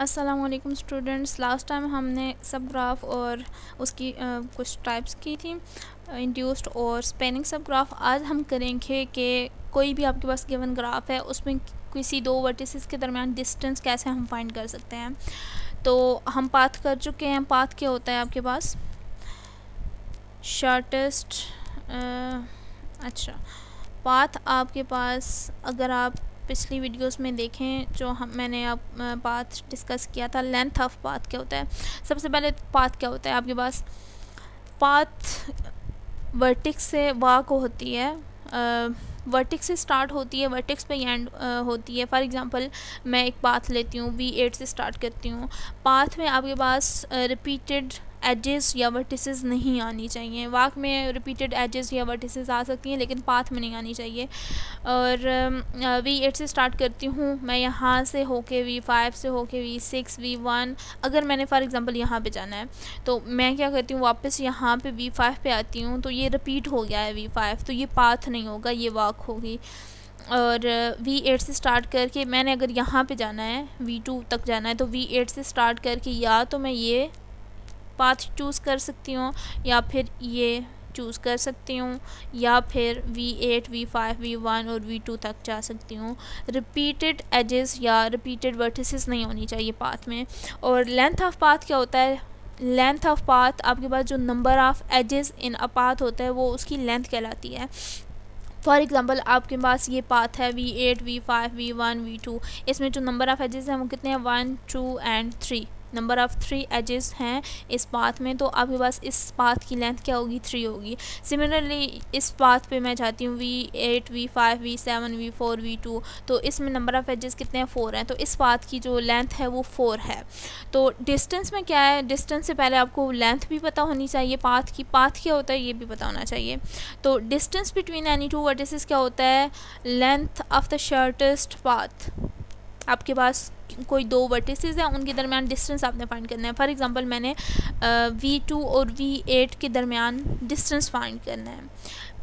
Aslam students last time हमने सब graph और उसकी आ, कुछ टाइप्स की थी इंड्यूस्ड और स्पेनिंग सब ग्राफ आज हम करेंगे कि कोई भी आपके पास गिवन ग्राफ है उसमें किसी दो वर्टिस के दरमियान डिस्टेंस कैसे हम फाइंड कर सकते हैं। तो हम पाथ कर चुके हैं। पाथ क्या होता है आपके पास? शार्टेस्ट अच्छा। पाथ आपके पास अगर आप पिछली वीडियोस में देखें, जो हम, मैंने आप पाथ डिस्कस किया था, लेंथ ऑफ़ पाथ क्या होता है। सबसे पहले पाथ क्या होता है आपके पास? पाथ वर्टिक्स से वाक होती है वर्टिक्स से स्टार्ट होती है, वर्टिक्स पे एंड होती है। फॉर एग्जांपल, मैं एक पाथ लेती हूँ वी एट से स्टार्ट करती हूँ। पाथ में आपके पास रिपीटेड एजेस या वर्टिसेस नहीं आनी चाहिए। वाक में रिपीटेड एजेस या वर्टिसेस आ सकती हैं, लेकिन पाथ में नहीं आनी चाहिए। और वी एट से स्टार्ट करती हूँ। मैं यहाँ से होके वी फाइव से होके वी सिक्स वी वन अगर मैंने फॉर एग्ज़ाम्पल यहाँ पे जाना है तो मैं क्या करती हूँ, वापस यहाँ पे वी फाइव पे आती हूँ तो ये रिपीट हो गया है वी फाइव तो ये पाथ नहीं होगा, ये वाक होगी। और वी एट से स्टार्ट करके मैंने अगर यहाँ पे जाना है वी टू तक जाना है तो वी एट से स्टार्ट करके या तो मैं ये पाथ चूज़ कर सकती हूँ, या फिर ये चूज़ कर सकती हूँ, या फिर V eight V five V one और वी टू तक जा सकती हूँ। रिपीटेड एजेस या रिपीटेड वर्टिसेस नहीं होनी चाहिए पाथ में। और लेंथ ऑफ़ पाथ क्या होता है? लेंथ ऑफ़ पाथ आपके पास जो number of edges in a path होता है, वो उसकी लेंथ कहलाती है। फॉर एग्ज़ाम्पल आपके पास ये पाथ है V eight V five V one V two इसमें जो नंबर ऑफ़ एजेस हैं, वो कितने हैं? One two and three number of three edges हैं इस पाथ में तो आपके पास इस पाथ की लेंथ क्या होगी? थ्री होगी। सिमिलरली इस पाथ पे मैं चाहती हूँ V eight V five V seven V four V two तो इसमें नंबर ऑफ़ एजेस कितने हैं? फ़ोर हैं। तो इस पाथ की जो लेंथ है, वो फ़ोर है। तो डिस्टेंस में क्या है? डिस्टेंस से पहले आपको लेंथ भी पता होनी चाहिए पाथ की। पाथ क्या होता है? ये भी पता होना चाहिए। तो distance between any two vertices क्या होता है? Length of the shortest path आपके पास कोई दो वर्टिस हैं, उनके दरमियान डिस्टेंस आपने फाइंड करना है। फॉर एग्ज़ाम्पल मैंने वी टू और वी एट के दरमियान डिस्टेंस फाइंड करना है।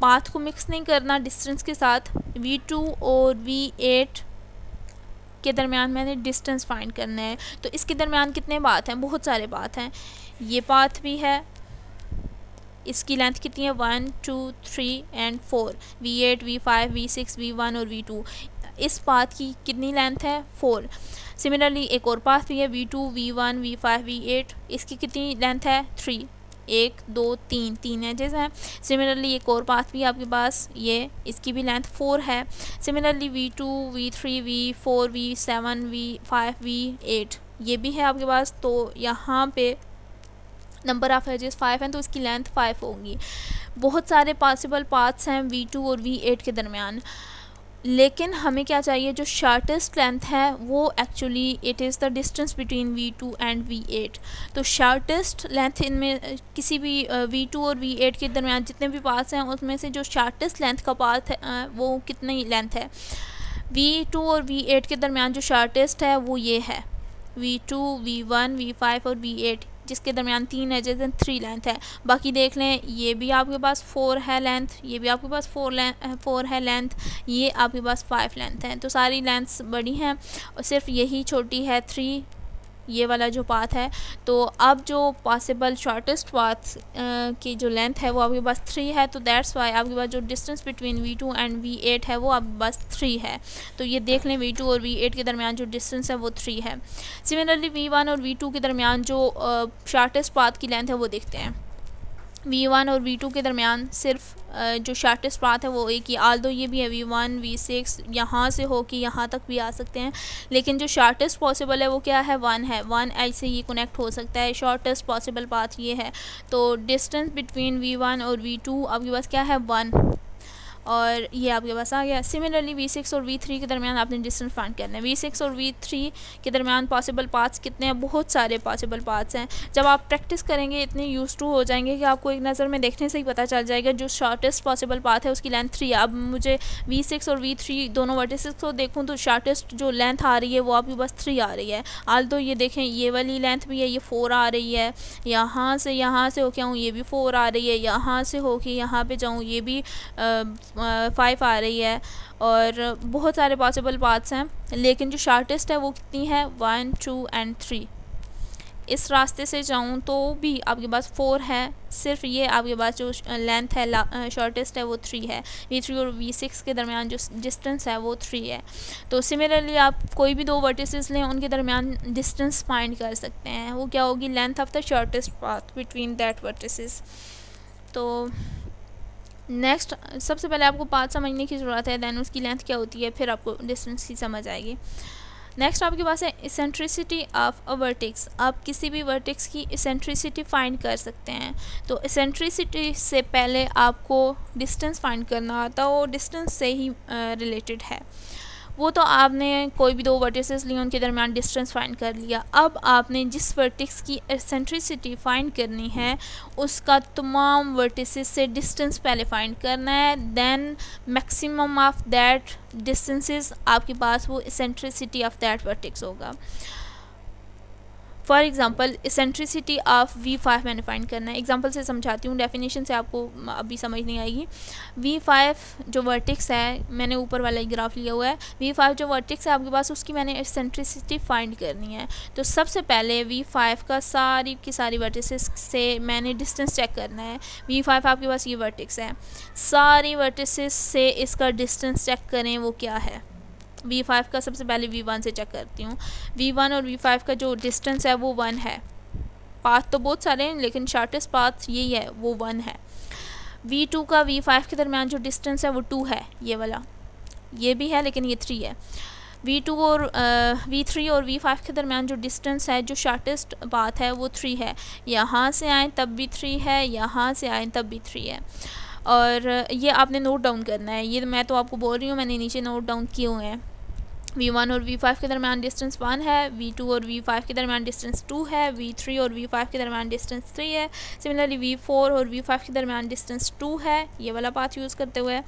पाथ को मिक्स नहीं करना डिस्टेंस के साथ वी टू और वी एट के दरमियान मैंने डिस्टेंस फाइंड करना है। तो इसके दरमियान कितने बात हैं? बहुत सारे बात हैं। ये पाथ भी है इसकी लेंथ कितनी है? One two three and four V eight V five V six V one और वी टू इस पाथ की कितनी लेंथ है? फोर सिमिलरली एक और पाथ भी है V two V one V five V eight इसकी कितनी लेंथ है? थ्री एक, दो, तीन. तीन एजेस हैं. सिमिलरली एक और पाथ भी आपके पास. ये, इसकी भी लेंथ फोर है. Similarly V two V three V four V seven V five V eight ये भी है आपके पास. तो यहाँ पे नंबर ऑफ़ एजेस फाइव हैं तो इसकी लेंथ फाइव होगी। बहुत सारे पॉसिबल पाथ्स हैं वी टू और वी एट के दरमियान। लेकिन हमें क्या चाहिए, जो शार्टेस्ट लेंथ है, वो actually it is the distance between V two and V eight तो शार्टेस्ट लेंथ इनमें, किसी भी वी टू और वी एट के दरमियान जितने भी पास हैं, उसमें से जो शार्टेस्ट लेंथ का पाथ है वो कितनी लेंथ है? वी टू और वी एट के दरमियान जो शार्टेस्ट है, वो ये है। V two V one V five और वी एट जिसके दरमियान तीन एजेस एंड थ्री लेंथ है। बाकी देख लें, ये भी आपके पास फोर है लेंथ ये भी आपके पास फोर फोर है लेंथ ये आपके पास फाइव लेंथ है। तो सारी लेंथ्स बड़ी हैं, और सिर्फ़ यही छोटी है थ्री ये वाला जो पाथ है। तो अब जो पॉसिबल शॉर्टेस्ट पाथ की जो लेंथ है वो आपके पास थ्री है तो दैट्स वाई आपके पास जो distance between V two and V eight है वो आपके पास थ्री है। तो ये देख लें वी टू और वी एट के दरमियान जो डिस्टेंस है वो थ्री है। सिमिलरली वी वन और वी टू के दरमियान जो शॉर्टेस्ट पाथ की लेंथ है वो देखते हैं। वी वन और वी टू के दरमियान सिर्फ़ जो शार्टेस्ट पाथ है वो एक ही आल दो ये भी है वी वन वी सिक्स यहाँ से हो कि यहाँ तक भी आ सकते हैं, लेकिन जो शार्टेस्ट पॉसिबल है वो क्या है? वन है। वन एज से ये कनेक्ट हो सकता है। शॉर्टेस्ट पॉसिबल पाथ ये है। तो डिस्टेंस बिटवीन वी वन और वी टू आपके पास क्या है? वन और ये आपके पास आ गया। सिमिलरली वी सिक्स और वी थ्री के दरमियान आपने डिस्टेंस फाइंड करना है। वी सिक्स और वी थ्री के दरमियान पॉसिबल पाथ्स कितने हैं? बहुत सारे पॉसिबल पाथ्स हैं। जब आप प्रैक्टिस करेंगे, इतने यूज़ टू हो जाएँगे कि आपको एक नज़र में देखने से ही पता चल जाएगा जो शॉर्टेस्ट पॉसिबल पाथ है, उसकी लेंथ थ्री अब मुझे वी सिक्स और वी थ्री दोनों वर्टिस को देखूँ तो शॉर्टेस्ट जो लेंथ आ रही है, वो आपके पास थ्री आ रही है। आल तो ये देखें, ये वाली लेंथ भी है, ये फोर आ रही है। यहाँ से यहाँ से होके आऊँ, ये भी फोर आ रही है। यहाँ से होके यहाँ पे जाऊँ, ये भी फाइव आ रही है और बहुत सारे पॉसिबल पाथ्स हैं, लेकिन जो शार्टेस्ट है वो कितनी है? वन टू एंड थ्री इस रास्ते से जाऊँ तो भी आपके पास फ़ोर है, सिर्फ़ ये आपके पास जो लेंथ है शॉर्टेस्ट है वो थ्री है। वी थ्री और वी सिक्स के दरमियान जो डिस्टेंस है वो थ्री है। तो सिमिलरली आप कोई भी दो वर्टिसेस लें, उनके दरमियान डिस्टेंस फाइंड कर सकते हैं। वो क्या होगी? Length of the shortest path between that vertices तो नेक्स्ट सबसे पहले आपको पाथ समझने की ज़रूरत है दैन उसकी लेंथ क्या होती है, फिर आपको डिस्टेंस की समझ आएगी। नेक्स्ट आपके पास है इसेंट्रिसिटी ऑफ़ अ वर्टिक्स आप किसी भी वर्टिक्स की इसेंट्रिसिटी फाइंड कर सकते हैं। तो इसेंट्रिसिटी से पहले आपको डिस्टेंस फाइंड करना आता है वो डिस्टेंस से ही रिलेटेड है। वो तो आपने कोई भी दो वर्टिसेस लिए उनके दरमियान डिस्टेंस फाइंड कर लिया। अब आपने जिस वर्टिक्स की एसेंट्रिसिटी फाइंड करनी है, उसका तमाम वर्टिसेस से डिस्टेंस पहले फाइंड करना है then maximum of that distances आपके पास वो एसेंट्रिसिटी ऑफ़ दैट वर्टिक्स होगा। For example eccentricity of V five मैंने फाइंड करना है। एग्ज़ाम्पल से समझाती हूँ डेफिनेशन से आपको अभी समझ नहीं आएगी। वी फाइव जो वर्टिक्स है, मैंने ऊपर वाला ही ग्राफ लिया हुआ है। वी फाइव जो वर्टिक्स है आपके पास, उसकी मैंने इसेंट्रिसिटी फाइंड करनी है। तो सबसे पहले वी फाइव का सारी की सारी वर्टिसेस से मैंने डिस्टेंस चेक करना है। वी फाइव आपके पास ये वर्टिक्स है। सारी वर्टिसेस से इसका डिस्टेंस चेक करें, वो क्या है? वी फाइव का सबसे पहले वी वन से चेक करती हूँ। वी वन और वी फाइव का जो डिस्टेंस है वो वन है। पाथ तो बहुत सारे हैं, लेकिन शार्टेस्ट पाथ यही है, वो वन है। वी टू का वी फाइव के दरमियान जो डिस्टेंस है वो टू है, ये वाला। ये भी है, लेकिन ये थ्री है। वी टू और वी थ्री और वी फाइव के दरमियान जो डिस्टेंस है, जो शार्टेस्ट पाथ है, वो थ्री है। यहाँ से आए, तब भी थ्री है, यहाँ से आए, तब भी थ्री है। और ये आपने नोट डाउन करना है। ये मैं तो आपको बोल रही हूँ, मैंने नीचे नोट डाउन किए हुए हैं। वी वन और वी फाइव के दरमियान डिस्टेंस वन है वी टू और वी फाइव के दरमियान डिस्टेंस टू है वी थ्री और वी फाइव के दरमियान डिस्टेंस थ्री है। सिमिलरली वी फोर और वी फाइव के दरमियान डिस्टेंस टू है, ये वाला पाथ यूज़ करते हुए।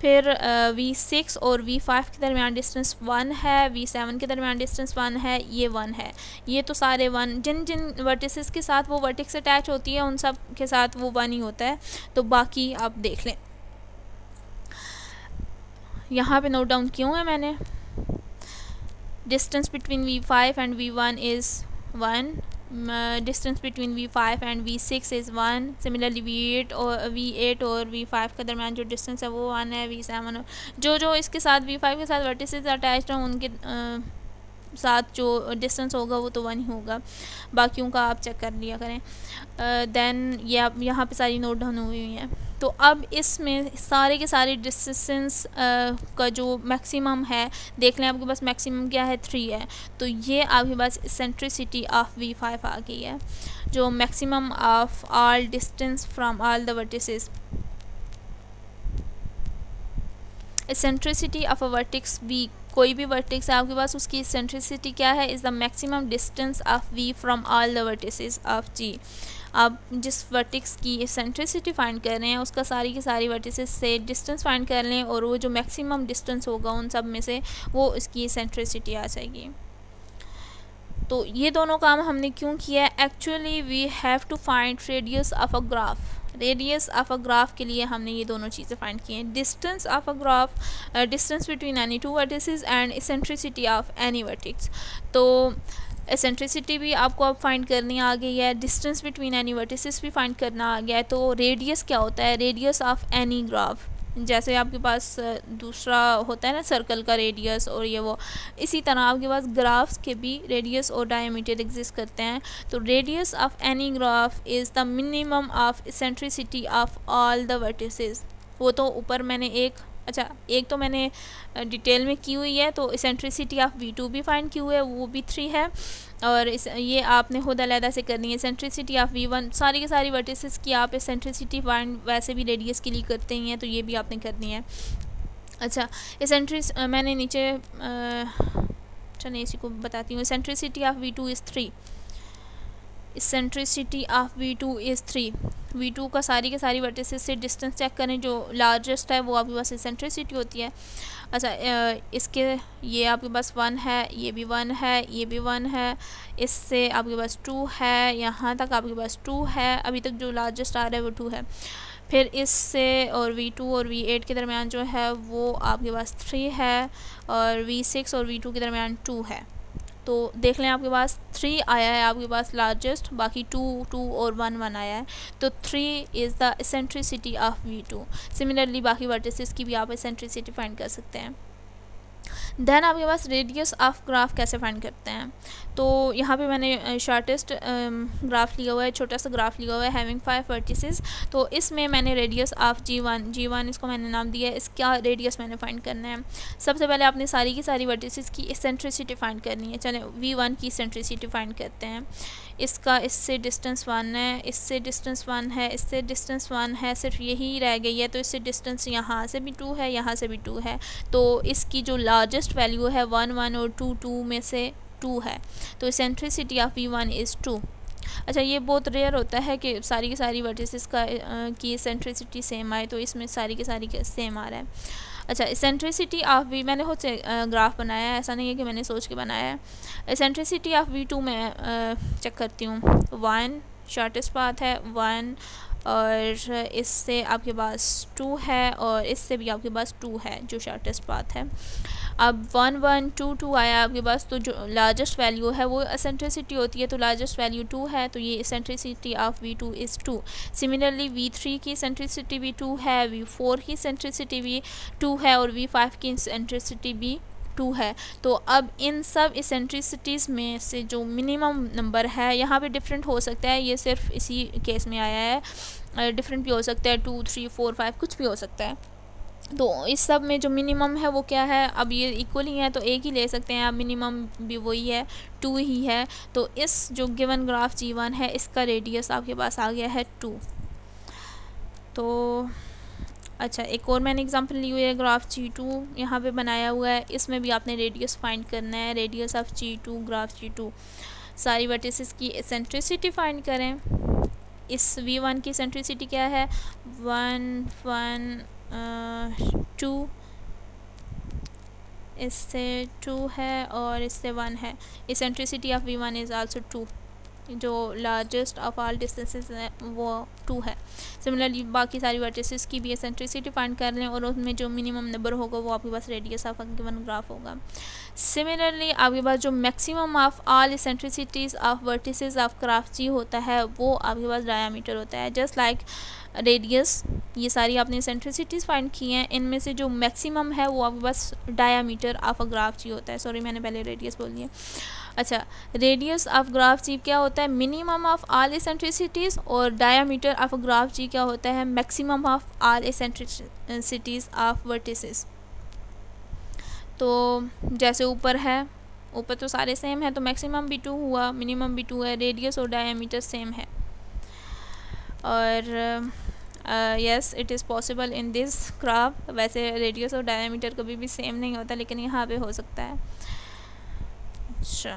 फिर वी सिक्स और वी फाइव के दरमियान डिस्टेंस वन है वी सेवन के दरमियान डिस्टेंस वन है, ये वन है। ये तो सारे वन जिन जिन वर्टिस के साथ वो वर्टिक्स अटैच होती है, उन सब के साथ वो वन ही होता है। तो बाकी आप देख लें। यहाँ पे नोट डाउन क्यों है मैंने? Distance between v5 and v1 is 1 uh, distance between v5 and v6 is 1 similarly v8 और v8 और v5 का दरमियान जो डिस्टेंस है वो 1 है v7 जो जो इसके साथ v5 के साथ वर्टिसेस अटैच्ड हैं उनके uh, साथ जो डिस्टेंस होगा वो तो वन ही होगा। बाकियों का आप चेक कर लिया करें। देन uh, ये यहाँ पे सारी नोट डाउन हुई हुई हैं। तो अब इसमें सारे के सारे डिस्टेंस का जो मैक्सिमम है देख लें आपके पास मैक्सिमम क्या है? थ्री है। तो ये आपके पास सेंट्रिसिटी ऑफ़ वी फाइव आ गई है। जो maximum of all distance from all the vertices of a vertex V कोई भी वर्टिक्स है, आपके पास उसकी सेंट्रिसिटी क्या है? Is the maximum distance of V from all the vertices of G आप जिस वर्टिक्स की सेंट्रिसिटी फाइंड कर रहे हैं, उसका सारी की सारी वर्टिसेस से डिस्टेंस फाइंड कर लें और वो जो मैक्सिमम डिस्टेंस होगा उन सब में से, वो इसकी सेंट्रिसिटी आ जाएगी। तो ये दोनों काम हमने क्यों किया है? Actually we have to find radius of a graph radius of a graph के लिए हमने ये दोनों चीज़ें फाइंड की हैं. Distance of a graph distance between any two vertices and centricity of any vertex तो एसेंट्रिसिटी भी आपको अब फाइंड करनी आ गई है. डिस्टेंस बिटवीन एनी वर्टिसेस भी फाइंड करना आ गया है. तो रेडियस क्या होता है? रेडियस ऑफ़ एनी ग्राफ जैसे आपके पास दूसरा होता है ना सर्कल का रेडियस और ये वो, इसी तरह आपके पास ग्राफ्स के भी रेडियस और डायमीटर एग्जिस्ट करते हैं। तो radius of any graph is the minimum of eccentricity of all the vertices वो तो ऊपर मैंने एक अच्छा एक तो मैंने डिटेल में की हुई है तो इसेंट्रिसिटी ऑफ़ वी टू भी फाइंड की हुई है, वो भी थ्री है। और इस, ये आपने खुद अलहदा से करनी है। सेंट्रिसिटी ऑफ़ वी वन सारी के सारी वर्टिसेस की आप सेंट्रिसिटी फाइंड वैसे भी रेडियस के लिए करते ही हैं तो ये भी आपने करनी है। अच्छा इसेंट्रिस मैंने नीचे नहीं इसी को बताती हूँ। Centricity of V two is three centricity of V two is three V two का सारी के सारी वर्टिसेस से डिस्टेंस चेक करें, जो लार्जेस्ट है, वो आपके पास सेंट्रिसिटी होती है। अच्छा इसके, ये आपके पास वन है, ये भी वन है, ये भी वन है, इससे आपके पास टू है, यहाँ तक आपके पास टू है, अभी तक जो लार्जेस्ट आ रहा है वो टू है। फिर इससे और वी टू और वी एट के दरमियान जो है, वो आपके पास थ्री है, और वी सिक्स और वी टू के दरमियान टू है। तो देख लें आपके पास थ्री आया है, आपके पास लार्जेस्ट बाकी टू टू और वन वन आया है। तो three is the eccentricity of V two similarly बाकी वर्टिसेस की भी आप एसेंट्रिसिटी फाइंड कर सकते हैं। देन आपके पास रेडियस ऑफ़ ग्राफ कैसे फाइंड करते हैं? तो यहाँ पे मैंने शॉर्टेस्ट ग्राफ लिया हुआ है, छोटा सा ग्राफ लिया हुआ है हैविंग फाइव वर्टिसेस तो इसमें मैंने radius of G one G one इसको मैंने नाम दिया है, इसका रेडियस मैंने फाइंड करना है। सबसे पहले आपने सारी की सारी वर्टिसेस की सेंट्रिसिटी फाइंड करनी है। चले वी वन की सेंट्रिसिटी फाइंड करते हैं। इसका, इससे डिस्टेंस वन है, इससे डिस्टेंस वन है, इससे डिस्टेंस वन है, सिर्फ़ यही रह गई है तो इससे डिस्टेंस यहाँ से भी टू है, यहाँ से भी टू है। तो इसकी जो लार्जेस्ट वैल्यू है वन वन और टू टू में से टू है। तो centricity of V one is two अच्छा ये बहुत रेयर होता है कि सारी की सारी वर्टिसेस का की सेंट्रिसिटी सेम आए तो इसमें सारी की सारी सेम आ रहा है। अच्छा सेंट्रिसिटी ऑफ़ वी मैंने खुद से ग्राफ बनाया है, ऐसा नहीं है कि मैंने सोच के बनाया है। सेंट्रिसिटी ऑफ़ वी टू मैं चेक करती हूँ। वन शॉर्टेस्ट पाथ है वन और इससे आपके पास टू है और इससे भी आपके पास टू है, जो शॉर्टेस्ट पाथ है। अब वन वन टू टू आया आपके पास तो जो लार्जेस्ट वैल्यू है वो एसेंट्रिसिटी होती है तो लार्जेस्ट वैल्यू टू है तो ये eccentricity of V two is two similarly V three की सेंट्रिसिटी भी टू है वी फोर की सेंट्रिसिटी भी टू है, और वी फाइव की सेंट्रिसिटी भी टू है। तो अब इन सब इसेंट्रिसिटीज़ में से जो मिनिमम नंबर है, यहाँ पे डिफरेंट हो सकता है। ये सिर्फ़ इसी केस में आया है। डिफरेंट भी हो सकता है। टू थ्री फोर फाइव कुछ भी हो सकता है। तो इस सब में जो मिनिमम है वो क्या है? अब ये इक्वल ही है तो एक ही ले सकते हैं। अब मिनिमम भी वही है। टू ही है। तो इस जो गिवन ग्राफ जी वन है, इसका रेडियस आपके पास आ गया है टू तो अच्छा एक और मैंने एग्जांपल ली हुई है ग्राफ जी टू यहाँ पर बनाया हुआ है। इसमें भी आपने रेडियस फाइंड करना है radius of G two graph G two सारी वर्टिसेस की सेंट्रिसिटी फाइंड करें। इस वी वन की सेंट्रिसिटी क्या है? वन वन टू इससे टू है और इससे वन है। Eccentricity of V one is also two जो लार्जेस्ट ऑफ़ ऑल डिस्टेंसेस हैं, वो टू है। सिमिलरली बाकी सारी वर्टिसेस की भी एसेंट्रिसिटी फाइंड कर लें और उसमें जो मिनिमम नंबर होगा, वो आपके पास रेडियस ऑफ़ गिवन ग्राफ होगा। सिमिलरली आपके पास जो maximum of all eccentricities of vertices of graph G होता है, वो आपके पास डायामीटर होता है। जस्ट लाइक like रेडियस ये सारी आपने सेंट्रिसिटीज़ फाइंड की हैं। इनमें से जो मैक्सिमम है वो आपके पास डायामीटर ऑफ़ अ ग्राफ होता है। सॉरी मैंने पहले रेडियस बोल दिया। अच्छा रेडियस ऑफ़ ग्राफ जी क्या होता है? मिनिमम ऑफ़ आल एसेंट्रिसिटीज़ और डायामीटर ऑफ़ ग्राफ जी क्या होता है? Maximum of all eccentricities of vertices तो जैसे ऊपर है, ऊपर तो सारे सेम है तो मैक्सिमम भी टू हुआ मिनिमम भी टू है रेडियस और डायामीटर सेम है। और yes it is possible in this graph वैसे रेडियस और डायमीटर कभी भी सेम नहीं होता, लेकिन यहाँ पे हो सकता है। अच्छा।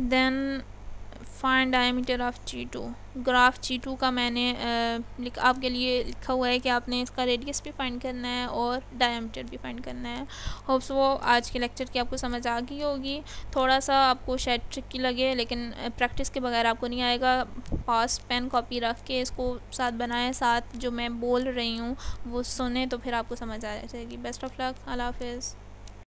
Then find diameter of G two graph G two का मैंने लिख, आपके लिए लिखा हुआ है कि आपने इसका रेडियस भी फाइंड करना है और डायमीटर भी फाइंड करना है। होप्स वो आज के लेक्चर की आपको समझ आ गई होगी। थोड़ा सा आपको शायद ट्रिकी लगे, लेकिन प्रैक्टिस के बगैर आपको नहीं आएगा। पास पेन कॉपी रख के इसको साथ बनाएँ, साथ जो मैं बोल रही हूँ, वो सुने तो फिर आपको समझ आ जाएगी। बेस्ट ऑफ़ लक अल्लाह हाफिज़।